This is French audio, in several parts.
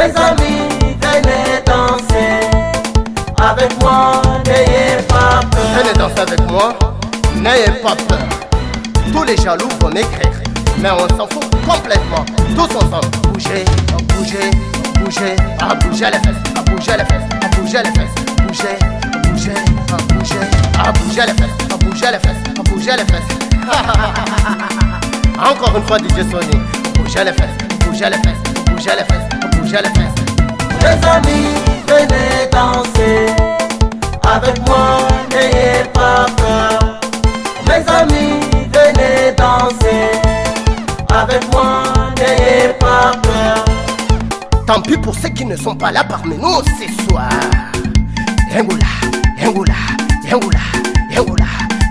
Mes amis, venez danser avec moi, n'ayez pas peur. Venez danser avec moi, n'ayez pas peur. Tous les jaloux vont écrire, mais on s'en fout complètement. Tous ensemble, bougez, bougez, bougez, ah, à bouger les fesses, ah, à bouger les fesses, ah, à bouger les fesses, bougez, bougez, à bouger, à bouger les fesses, à bouger les fesses, à bouger les fesses. Encore une fois, DJ Sony, bougez les fesses, bougez les fesses, bougez les fesses bouger les fesses. Les amis, venez danser avec moi, n'ayez pas peur. Mes amis, venez danser avec moi, n'ayez pas peur. Tant pis pour ceux qui ne sont pas là parmi nous ce soir. Yangula, Yangula, Yangula, Yangula,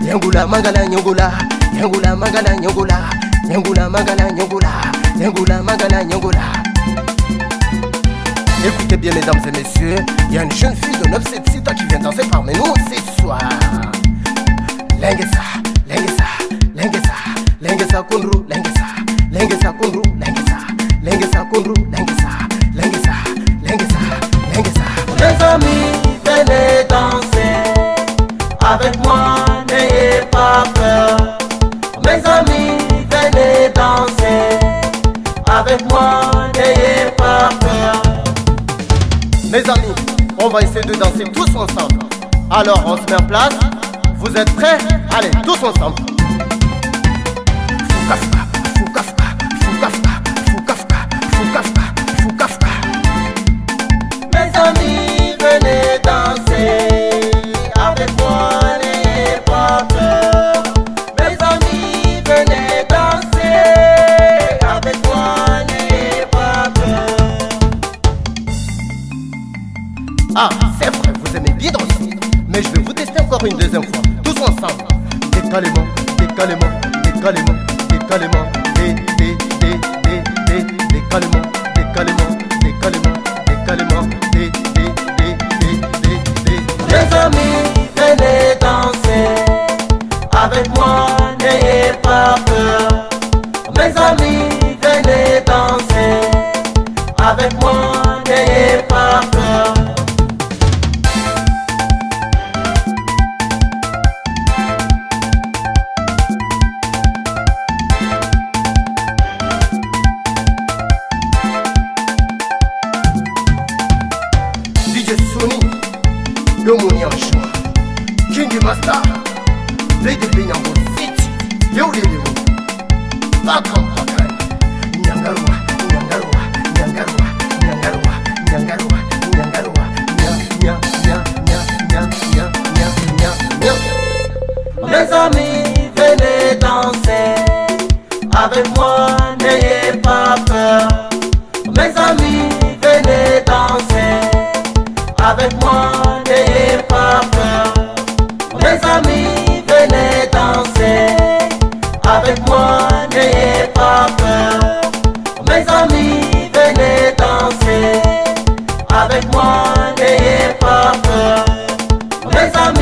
Yangula, Mangala, Yangula, Yangula, Mangala, Yangula, Yangula, Mangala, Yangula, Yangula, Mangala, Yangula. Écoutez bien, mesdames et messieurs, il y a une jeune fille de 976 qui vient danser parmi nous ce soir. Lengesa, Lengesa, Lengesa, Lengesa Kundru, Mes amis, on va essayer de danser tous ensemble. Alors on se met en place. Vous êtes prêts? Allez, tous ensemble. Mes amis, venez danser avec moi, n'ayez pas. Mes amis, venez Ah, c'est vrai, vous aimez bien danser. Mais je vais vous tester encore une deuxième fois. Tous ensemble. România și mă King asta Lady bine am vorbit Eu le liu Da cam păcăi Mi-am dat estamos.